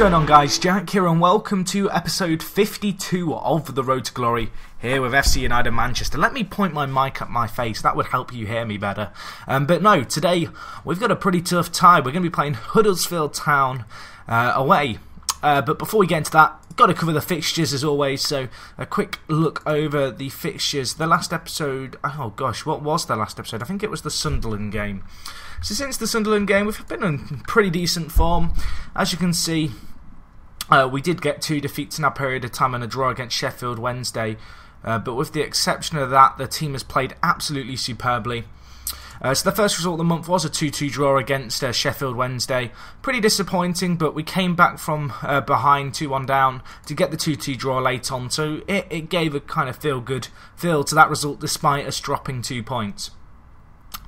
Going on, guys? Jack here, and welcome to episode 52 of The Road to Glory here with FC United Manchester. Let me point my mic at my face, that would help you hear me better. Um, but no, today we've got a pretty tough tie. We're going to be playing Huddersfield Town uh, away. Uh, but before we get into that, got to cover the fixtures as always. So a quick look over the fixtures. The last episode, oh gosh, what was the last episode? I think it was the Sunderland game. So since the Sunderland game, we've been in pretty decent form. As you can see, uh, we did get two defeats in our period of time and a draw against Sheffield Wednesday. Uh, but with the exception of that, the team has played absolutely superbly. Uh, so the first result of the month was a 2-2 draw against uh, Sheffield Wednesday. Pretty disappointing, but we came back from uh, behind 2-1 down to get the 2-2 draw late on. So it, it gave a kind of feel-good feel to that result despite us dropping two points.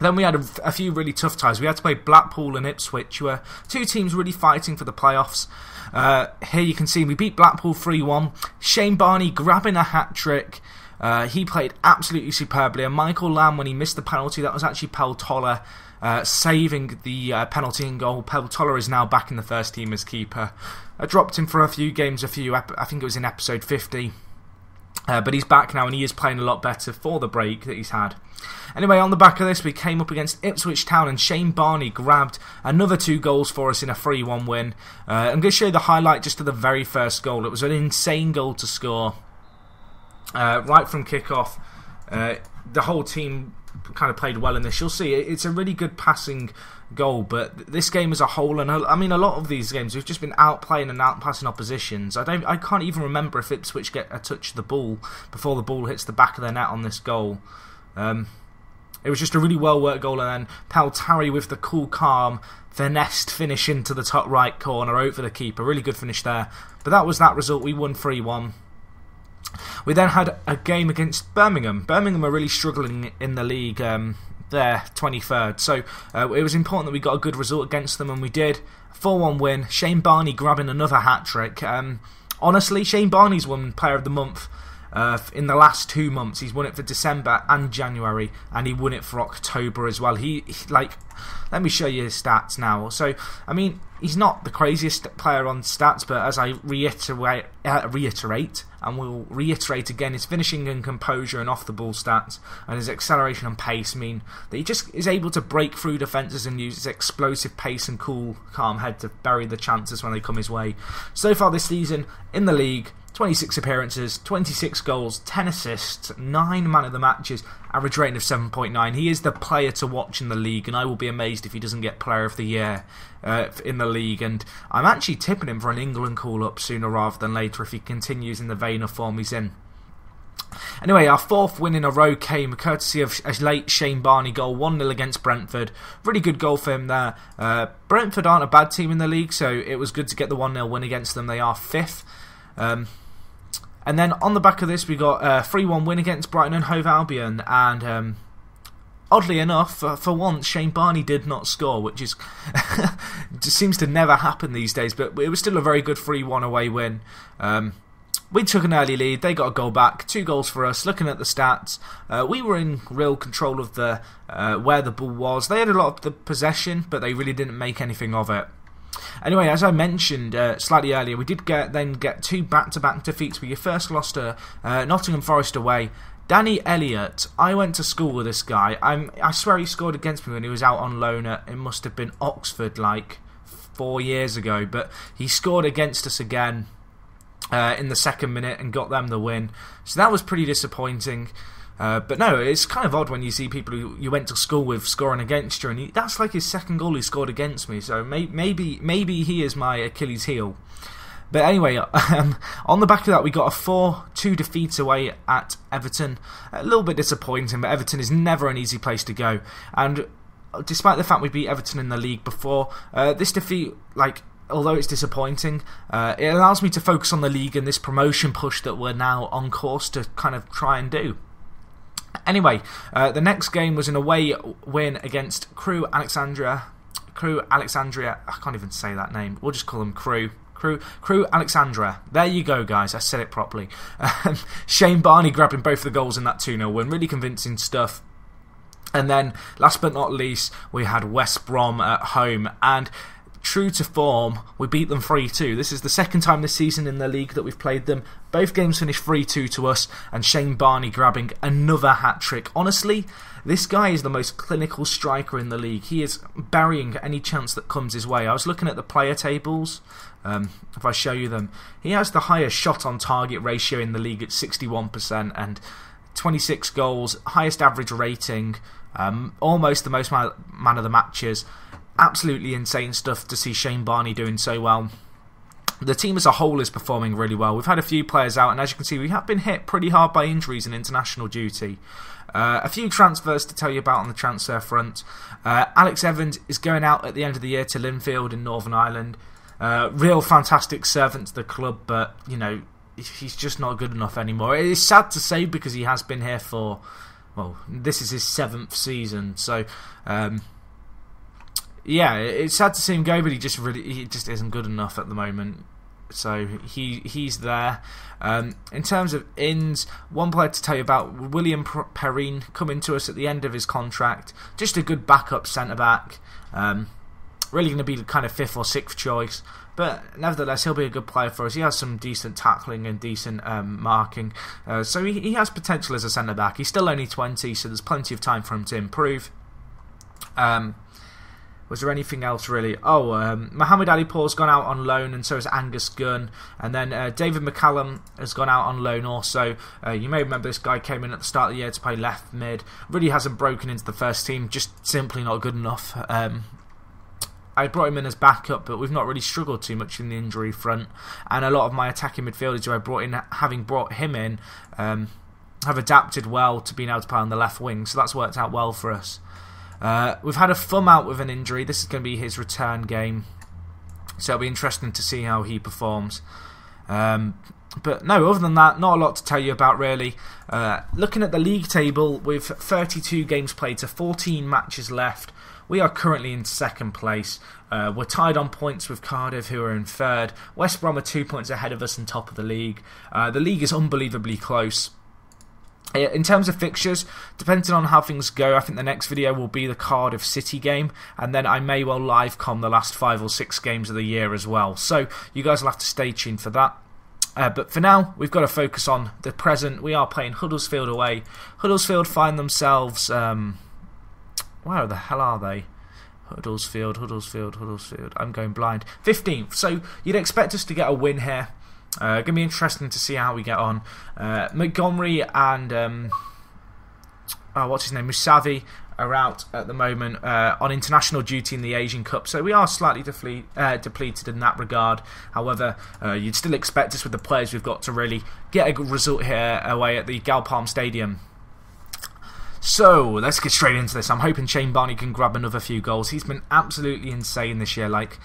Then we had a, a, few really tough ties. We had to play Blackpool and Ipswich, who were two teams really fighting for the playoffs. Uh, here you can see we beat Blackpool 3 1. Shane Barney grabbing a hat trick. Uh, he played absolutely superbly. And Michael Lamb, when he missed the penalty, that was actually Pel Toller uh, saving the uh, penalty and goal. Pel Toller is now back in the first team as keeper. I dropped him for a few games, a few. I think it was in episode 50. Uh, but he's back now and he is playing a lot better for the break that he's had. Anyway, on the back of this, we came up against Ipswich Town and Shane Barney grabbed another two goals for us in a 3 1 win. Uh, I'm going to show you the highlight just of the very first goal. It was an insane goal to score. Uh, right from kickoff, uh, the whole team kind of played well in this. You'll see it's a really good passing goal, but this game as a whole, and I mean a lot of these games, we've just been outplaying and outpassing oppositions. I don't, I can't even remember if Ipswich get a touch of the ball before the ball hits the back of their net on this goal. Um, it was just a really well worked goal, and then Paltari with the cool, calm, finessed finish into the top right corner over the keeper. Really good finish there. But that was that result. We won 3 1. We then had a game against Birmingham. Birmingham are really struggling in the league. Um, there, 23rd. So uh, it was important that we got a good result against them, and we did. 4 1 win. Shane Barney grabbing another hat trick. Um, honestly, Shane Barney's won Player of the Month uh, in the last two months. He's won it for December and January, and he won it for October as well. He, he like, let me show you his stats now. So, I mean, he's not the craziest player on stats, but as I reiterate, uh, reiterate, and we'll reiterate again, his finishing and composure and off the ball stats and his acceleration and pace mean that he just is able to break through defences and use his explosive pace and cool, calm head to bury the chances when they come his way. So far this season in the league, 26 appearances, 26 goals, 10 assists, 9 man of the matches, average rating of 7.9. He is the player to watch in the league, and I will be amazed if he doesn't get Player of the Year uh, in the league. And I'm actually tipping him for an England call up sooner rather than later if he continues in the vein of form he's in. Anyway, our fourth win in a row came courtesy of a late Shane Barney goal, 1 0 against Brentford. Really good goal for him there. Uh, Brentford aren't a bad team in the league, so it was good to get the 1 0 win against them. They are fifth. Um, and then on the back of this, we got a 3 1 win against Brighton and Hove Albion. And um, oddly enough, for, for, once, Shane Barney did not score, which is just seems to never happen these days. But it was still a very good 3 1 away win. Um, we took an early lead. They got a goal back. Two goals for us. Looking at the stats, uh, we were in real control of the uh, where the ball was. They had a lot of the possession, but they really didn't make anything of it. Anyway, as I mentioned uh, slightly earlier, we did get then get two back-to-back defeats. We first lost to uh, Nottingham Forest away. Danny Elliott, I went to school with this guy. I'm, I swear he scored against me when he was out on loan at, it must have been Oxford like four years ago. But he scored against us again uh, in the second minute and got them the win. So that was pretty disappointing. Uh, but no, it's kind of odd when you see people who you went to school with scoring against you, and he, that's like his second goal he scored against me. So may, maybe maybe he is my Achilles heel. But anyway, um, on the back of that, we got a 4 2 defeat away at Everton. A little bit disappointing, but Everton is never an easy place to go. And despite the fact we beat Everton in the league before, uh, this defeat, like, although it's disappointing, uh, it allows me to focus on the league and this promotion push that we're now on course to kind of try and do. Anyway, uh, the next game was an away win against Crewe Alexandria. Crewe Alexandria. I can't even say that name. We'll just call them Crewe. Crewe, Crewe Alexandra. There you go, guys. I said it properly. Um, Shane Barney grabbing both the goals in that 2 0 win. Really convincing stuff. And then, last but not least, we had West Brom at home. And true to form, we beat them 3 2. This is the second time this season in the league that we've played them. Both games finished 3 2 to us, and Shane Barney grabbing another hat trick. Honestly, this guy is the most clinical striker in the league. He is burying any chance that comes his way. I was looking at the player tables. Um, if I show you them, he has the highest shot on target ratio in the league at 61% and 26 goals, highest average rating, um, almost the most man, man of the matches. Absolutely insane stuff to see Shane Barney doing so well. The team as a whole is performing really well. We've had a few players out, and as you can see, we have been hit pretty hard by injuries and international duty. Uh, a few transfers to tell you about on the transfer front. Uh, Alex Evans is going out at the end of the year to Linfield in Northern Ireland. Uh, real fantastic servant to the club, but you know he's just not good enough anymore. It is sad to say because he has been here for well, this is his seventh season, so um, yeah, it's sad to see him go, but he just really he just isn't good enough at the moment. So he he's there. Um, in terms of ins, one player to tell you about William Perrine coming to us at the end of his contract. Just a good backup centre back. Um, really going to be the kind of fifth or sixth choice. But nevertheless, he'll be a good player for us. He has some decent tackling and decent um, marking. Uh, so he, he has potential as a centre back. He's still only 20, so there's plenty of time for him to improve. Um, was there anything else really? Oh, um, Mohamed Ali Paul's gone out on loan, and so has Angus Gunn. And then uh, David McCallum has gone out on loan also. Uh, you may remember this guy came in at the start of the year to play left mid. Really hasn't broken into the first team, just simply not good enough. Um, I brought him in as backup, but we've not really struggled too much in the injury front. And a lot of my attacking midfielders who I brought in, having brought him in, um, have adapted well to being able to play on the left wing, so that's worked out well for us. Uh, we've had a thumb out with an injury. This is going to be his return game, so it'll be interesting to see how he performs. Um, but no, other than that, not a lot to tell you about really. Uh, looking at the league table, with 32 games played to 14 matches left, we are currently in second place. Uh, we're tied on points with Cardiff, who are in third. West Brom are two points ahead of us and top of the league. Uh, the league is unbelievably close. Uh, in terms of fixtures, depending on how things go, I think the next video will be the Cardiff City game, and then I may well live com the last five or six games of the year as well. So you guys will have to stay tuned for that. Uh, but for now, we've got to focus on the present. We are playing Huddersfield away. Huddersfield find themselves. Um, where the hell are they? Huddersfield, Huddersfield, Huddersfield. I'm going blind. 15th. So you'd expect us to get a win here. Uh, going to be interesting to see how we get on. Uh, Montgomery and um, oh, what's his name, Musavi are out at the moment uh, on international duty in the Asian Cup, so we are slightly deple uh, depleted in that regard. However, uh, you'd still expect us with the players we've got to really get a good result here away at the Galpharm Stadium. So let's get straight into this. I'm hoping Shane Barney can grab another few goals. He's been absolutely insane this year. Like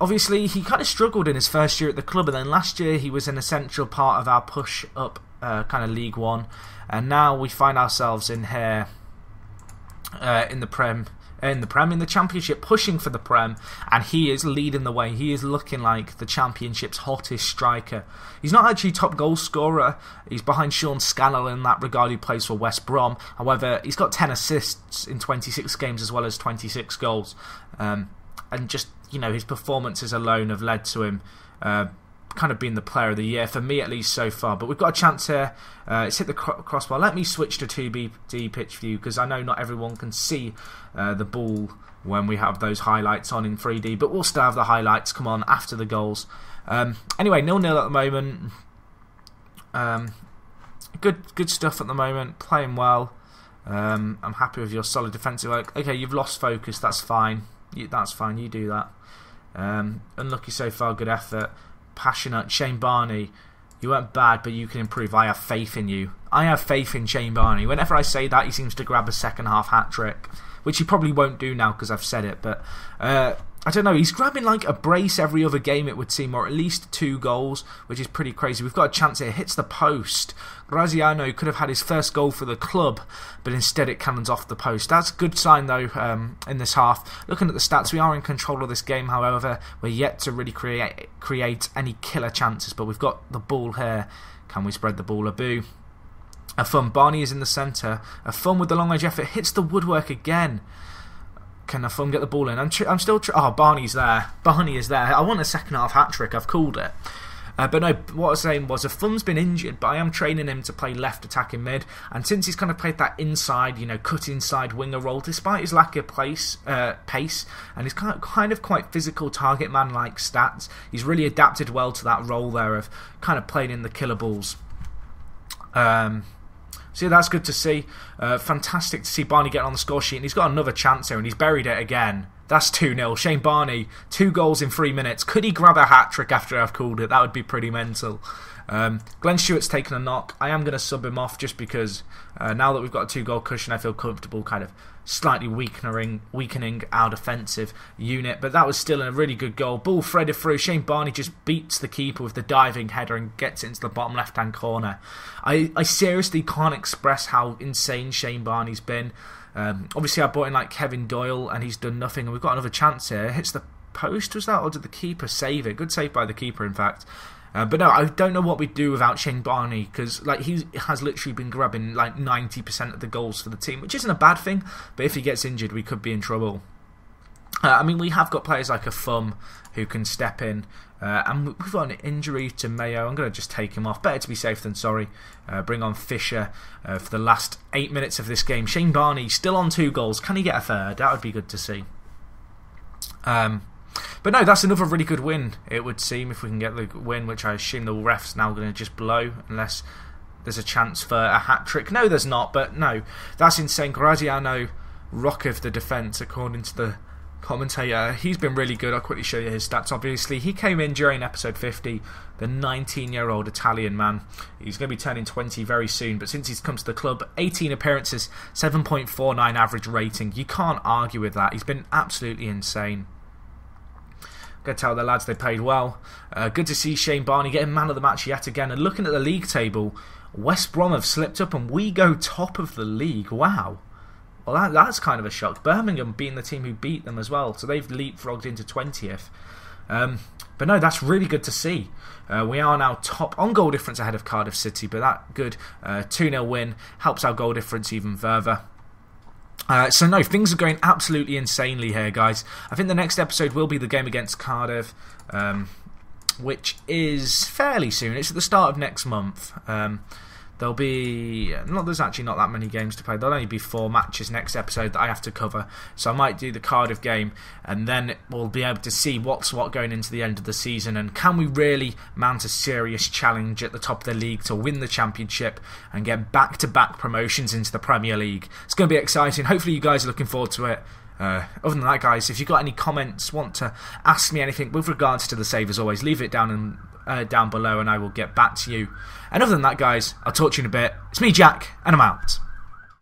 obviously he kind of struggled in his first year at the club, and then last year he was an essential part of our push up uh, kind of League One, and now we find ourselves in here uh, in the Prem. In the Prem, in the Championship, pushing for the Prem, and he is leading the way. He is looking like the Championship's hottest striker. He's not actually top goal scorer. He's behind Sean Scannell in that regard, He plays for West Brom. However, he's got 10 assists in 26 games as well as 26 goals. Um, and just you know his performances alone have led to him uh, kind of being the player of the year for me at least so far. But we've got a chance here. Uh, it's hit the crossbar. Let me switch to 2BD pitch view because I know not everyone can see uh, the ball when we have those highlights on in 3D. But we'll still have the highlights come on after the goals. Um, anyway, nil nil at the moment. Um, good good stuff at the moment. Playing well. Um, I'm happy with your solid defensive work. Okay, you've lost focus. That's fine. You, that's fine. You do that. Um, unlucky so far. Good effort. Passionate. Shane Barney. You weren't bad, but you can improve. I have faith in you. I have faith in Shane Barney. Whenever I say that, he seems to grab a second half hat trick, which he probably won't do now because I've said it. But uh, I don't know, he's grabbing like a brace every other game, it would seem, or at least two goals, which is pretty crazy. We've got a chance here, hits the post. Graziano could have had his first goal for the club, but instead it cannons off the post. That's a good sign, though, um, in this half. Looking at the stats, we are in control of this game, however, we're yet to really create, create any killer chances, but we've got the ball here. Can we spread the ball a boo? A fun. Barney is in the centre. A fun with the long range effort. Hits the woodwork again. Can Fun get the ball in? I'm, I'm still. Oh, Barney's there. Barney is there. I want a second half hat trick. I've called it. Uh, but no, what I was saying was, Afun's been injured, but I am training him to play left attacking mid. And since he's kind of played that inside, you know, cut inside winger role, despite his lack of place, uh, pace, and his kind of, kind of quite physical target man like stats, he's really adapted well to that role there of kind of playing in the killer balls. Um, so yeah, that's good to see. Uh, fantastic to see Barney getting on the score sheet, and he's got another chance here, and he's buried it again. That's 2 0. Shane Barney, two goals in three minutes. Could he grab a hat trick after I've called it? That would be pretty mental. Um, Glenn Stewart's taken a knock. I am going to sub him off just because uh, now that we've got a two goal cushion, I feel comfortable kind of slightly weakening, weakening our defensive unit. But that was still a really good goal. Ball threaded through. Shane Barney just beats the keeper with the diving header and gets it into the bottom left hand corner. I, I seriously can't express how insane Shane Barney's been. Um, obviously, I brought in like Kevin Doyle, and he's done nothing. And we've got another chance here. Hits the post, was that, or did the keeper save it? Good save by the keeper, in fact. Uh, but no, I don't know what we'd do without Shane Barney because like he has literally been grabbing like ninety percent of the goals for the team, which isn't a bad thing. But if he gets injured, we could be in trouble. Uh, I mean, we have got players like a Thumb who can step in, uh, and we've got an injury to Mayo. I'm going to just take him off. Better to be safe than sorry. Uh, bring on Fisher uh, for the last eight minutes of this game. Shane Barney still on two goals. Can he get a third? That would be good to see. Um, but no, that's another really good win, it would seem, if we can get the win, which I assume the ref's now going to just blow, unless there's a chance for a hat trick. No, there's not, but no, that's insane. Graziano, rock of the defence, according to the commentator. He's been really good. I'll quickly show you his stats. Obviously, he came in during episode 50, the 19 year old Italian man. He's going to be turning 20 very soon, but since he's come to the club, 18 appearances, 7.49 average rating. You can't argue with that. He's been absolutely insane. Go tell the lads they played well. Uh, good to see Shane Barney getting man of the match yet again. And looking at the league table, West Brom have slipped up and we go top of the league. Wow. Well, that, that's kind of a shock. Birmingham being the team who beat them as well, so they've leapfrogged into 20th. Um, but no, that's really good to see. Uh, we are now top on goal difference ahead of Cardiff City, but that good 2 uh, 0 win helps our goal difference even further. Uh, so no, things are going absolutely insanely here, guys. I think the next episode will be the game against Cardiff, um, which is fairly soon. It's at the start of next month. Um, There'll be not. There's actually not that many games to play. There'll only be four matches next episode that I have to cover. So I might do the Cardiff game, and then we'll be able to see what's what going into the end of the season, and can we really mount a serious challenge at the top of the league to win the championship and get back-to-back promotions into the Premier League? It's going to be exciting. Hopefully, you guys are looking forward to it. Uh, other than that, guys, if you've got any comments, want to ask me anything with regards to the save, as always, leave it down in uh, down below and I will get back to you. And other than that, guys, I'll talk to you in a bit. It's me, Jack, and I'm out.